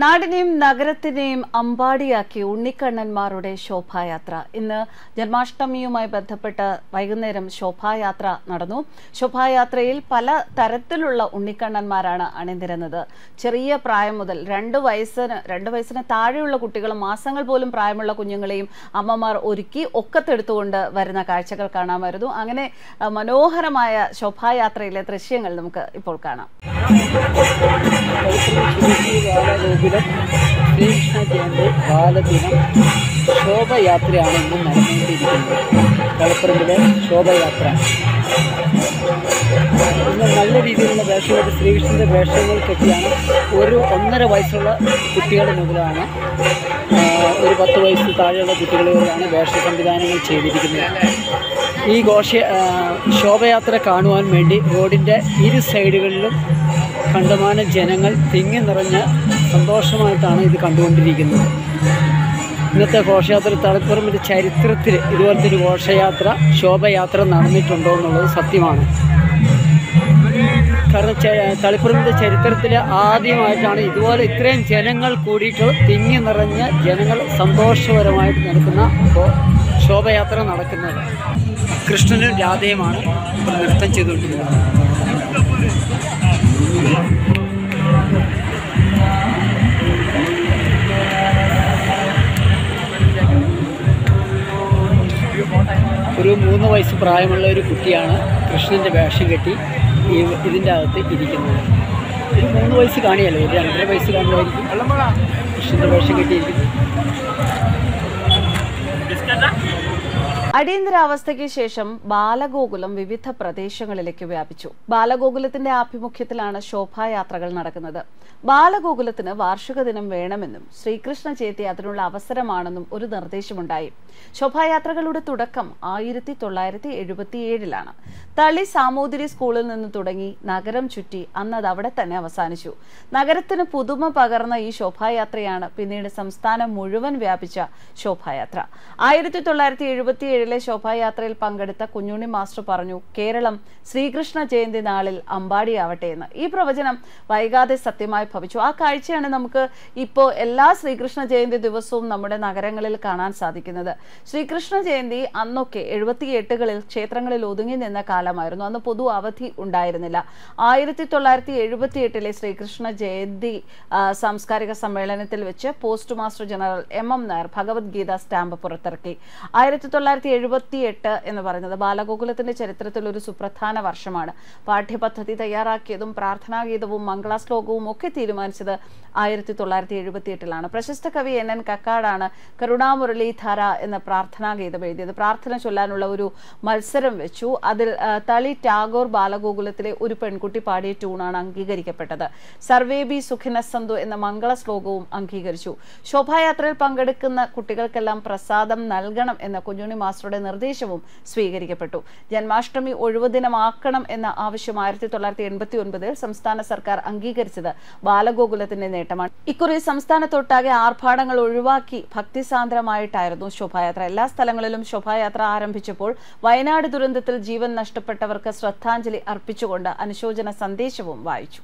നാടിനെയും നഗരത്തിനെയും അമ്പാടിയാക്കി ഉണ്ണിക്കണ്ണന്മാരുടെ ശോഭായാത്ര. ഇന്ന് ജന്മാഷ്ടമിയുമായി ബന്ധപ്പെട്ട് വൈകുന്നേരം ശോഭായാത്ര നടന്നു. ശോഭായാത്രയിൽ പല തരത്തിലുള്ള ഉണ്ണിക്കണ്ണന്മാരാണ് അണിനിരുന്നത്. ചെറിയ പ്രായം മുതൽ രണ്ട് വയസ്സിന് രണ്ട് വയസ്സിന് താഴെയുള്ള കുട്ടികളും മാസങ്ങൾ പോലും പ്രായമുള്ള കുഞ്ഞുങ്ങളെയും അമ്മമാർ ഒരുക്കി ഒക്കത്തെടുത്തുകൊണ്ട് വരുന്ന കാഴ്ചകൾ കാണാമായിരുന്നു. അങ്ങനെ മനോഹരമായ ശോഭായാത്രയിലെ ദൃശ്യങ്ങൾ നമുക്ക് ഇപ്പോൾ കാണാം. ബാലഗോകുലം ശ്രീകൃഷ്ണ ജയന്തി ബാലദിനം ശോഭയാത്രയാണ് ഇന്ന് നടന്നുകൊണ്ടിരിക്കുന്നത്. കളപ്പുറമ്പിലെ ശോഭയാത്ര. ഇന്ന് നല്ല രീതിയിലുള്ള വേഷങ്ങൾ ശ്രീകൃഷ്ണന്റെ വേഷങ്ങൾ കെട്ടിയാണ് ഒരു ഒന്നര വയസ്സുള്ള കുട്ടികളുടെ മുതലാണ് ഒരു പത്ത് വയസ്സ് താഴെയുള്ള കുട്ടികൾ വരെയാണ് വേഷ സംവിധാനങ്ങൾ ചെയ്തിരിക്കുന്നത്. ഈ ഘോഷ ശോഭയാത്ര കാണുവാൻ വേണ്ടി റോഡിന്റെ ഇരു സൈഡുകളിലും കണ്ടമാന ജനങ്ങൾ തിങ്ങി നിറഞ്ഞ സന്തോഷമായിട്ടാണ് ഇത് കണ്ടുകൊണ്ടിരിക്കുന്നത്. ഇന്നത്തെ ഘോഷയാത്ര തളിപ്പുറമിന്റെ ചരിത്രത്തിൽ ഇതുപോലത്തെ ഒരു ഘോഷയാത്ര ശോഭയാത്ര നടന്നിട്ടുണ്ടോ എന്നുള്ളത് സത്യമാണ്. കാരണം തളിപ്പുറമിന്റെ ചരിത്രത്തിൽ ആദ്യമായിട്ടാണ് ഇതുപോലെ ഇത്രയും ജനങ്ങൾ കൂടിയിട്ട് തിങ്ങി നിറഞ്ഞ ജനങ്ങൾ സന്തോഷപരമായിട്ട് നടക്കുന്ന ശോഭയാത്ര നടക്കുന്നത്. കൃഷ്ണനും രാധയുമാണ് നൃത്തം ചെയ്തുകൊണ്ടിരിക്കുന്നത് മൂന്ന് വയസ്സ് പ്രായമുള്ള ഒരു കുട്ടിയാണ് കൃഷ്ണന്റെ വേഷം കെട്ടി ഈ ഇതിന്റെ അകത്ത് ഇരിക്കുന്നത്. ഒരു മൂന്ന് വയസ്സ് കാണിയല്ലോ ഒരു രണ്ടര വയസ്സ് കാണുമായിരിക്കും കൃഷ്ണന്റെ വേഷം കെട്ടിയിരിക്കുന്നത്. അടിയന്തരാവസ്ഥയ്ക്ക് ശേഷം ബാലഗോകുലം വിവിധ പ്രദേശങ്ങളിലേക്ക് വ്യാപിച്ചു. ബാലഗോകുലത്തിന്റെ ആഭിമുഖ്യത്തിലാണ് ശോഭായാത്രകൾ നടക്കുന്നത്. ബാലഗോകുലത്തിന് വാർഷിക ദിനം വേണമെന്നും ശ്രീകൃഷ്ണ ജയന്തി അതിനുള്ള അവസരമാണെന്നും ഒരു നിർദ്ദേശമുണ്ടായി. ശോഭായാത്രകളുടെ തുടക്കം ആയിരത്തി തൊള്ളായിരത്തി എഴുപത്തിയേഴിലാണ് തളി സാമൂതിരി സ്കൂളിൽ നിന്ന് തുടങ്ങി നഗരം ചുറ്റി അന്ന് അത് അവിടെ തന്നെ അവസാനിച്ചു. നഗരത്തിന് പുതുമ പകർന്ന ഈ ശോഭായാത്രയാണ് പിന്നീട് സംസ്ഥാനം മുഴുവൻ വ്യാപിച്ച ശോഭായാത്ര. ആയിരത്തി തൊള്ളായിരത്തി എഴുപത്തി ഏഴിലെ ശോഭായാത്രയിൽ പങ്കെടുത്ത കുഞ്ഞുണ്ണി മാസ്റ്റർ പറഞ്ഞു കേരളം ശ്രീകൃഷ്ണ ജയന്തി നാളിൽ അമ്പാടിയാവട്ടെ എന്ന്. ഈ പ്രവചനം വൈകാതെ സത്യമായി ഭവിച്ചു. ആ കാഴ്ചയാണ് നമുക്ക് ഇപ്പോൾ എല്ലാ ശ്രീകൃഷ്ണ ജയന്തി ദിവസവും നമ്മുടെ നഗരങ്ങളിൽ കാണാൻ സാധിക്കുന്നത്. ശ്രീകൃഷ്ണ ജയന്തി അന്നൊക്കെ എഴുപത്തിയെട്ടുകളിൽ ക്ഷേത്രങ്ങളിൽ ഒതുങ്ങി നിന്ന കാലമായിരുന്നു. അന്ന് പൊതു അവധി ഉണ്ടായിരുന്നില്ല. ആയിരത്തി തൊള്ളായിരത്തി എഴുപത്തി എട്ടിലെ ശ്രീകൃഷ്ണ ജയന്തി സാംസ്കാരിക സമ്മേളനത്തിൽ വെച്ച് post master general M M Nair Bhagavadgita stamp പുറത്തിറക്കി. ആയിരത്തി തൊള്ളായിരത്തി എഴുപത്തി എട്ട് എന്ന് പറയുന്നത് ബാലഗോകുലത്തിന്റെ ചരിത്രത്തിൽ ഒരു സുപ്രധാന വർഷമാണ്. പാഠ്യപദ്ധതി തയ്യാറാക്കിയതും പ്രാർത്ഥനാഗീതവും മംഗളാശ്ലോകവും ഒക്കെ തീരുമാനിച്ചത് ആയിരത്തി തൊള്ളായിരത്തി എഴുപത്തി എട്ടിലാണ് പ്രശസ്ത കവി എൻ എൻ കക്കാടാണ് കരുണാമുരളീധാര എന്ന പ്രാർത്ഥനാഗീതം എഴുതിയത്. പ്രാർത്ഥന ചൊല്ലാനുള്ള ഒരു മത്സരം വെച്ചു. അതിൽ തളി ടാഗോർ ബാലഗോകുലത്തിലെ ഒരു പെൺകുട്ടി പാടിയ ട്യൂണാണ് അംഗീകരിക്കപ്പെട്ടത്. സർവേ സർവേബി സുഖിനസന്തു എന്ന മംഗള ശ്ലോകവും അംഗീകരിച്ചു. ശോഭായാത്രയിൽ പങ്കെടുക്കുന്ന കുട്ടികൾക്കെല്ലാം പ്രസാദം നൽകണം എന്ന കുഞ്ഞുണ്ണി മാസ്റ്ററുടെ നിർദ്ദേശവും സ്വീകരിക്കപ്പെട്ടു. ജന്മാഷ്ടമി ഒഴിവു ദിനമാക്കണം എന്ന ആവശ്യം ആയിരത്തി തൊള്ളായിരത്തി എൺപത്തി ഒൻപതിൽ സംസ്ഥാന സർക്കാർ അംഗീകരിച്ചത് ബാലഗോകുലത്തിന്റെ നേട്ടമാണ്. ഇക്കുറി സംസ്ഥാനത്തൊട്ടാകെ ആർഭാടങ്ങൾ ഒഴിവാക്കി ഭക്തിസാന്ദ്രമായിട്ടായിരുന്നു ശോഭായാത്ര. എല്ലാ സ്ഥലങ്ങളിലും ശോഭായാത്ര ആരംഭിച്ചപ്പോൾ വയനാട് ദുരന്തത്തിൽ ജീവൻ നഷ്ടപ്പെട്ടവർക്ക് ശ്രദ്ധാഞ്ജലി അർപ്പിച്ചുകൊണ്ട് അനുശോചന സന്ദേശവും വായിച്ചു.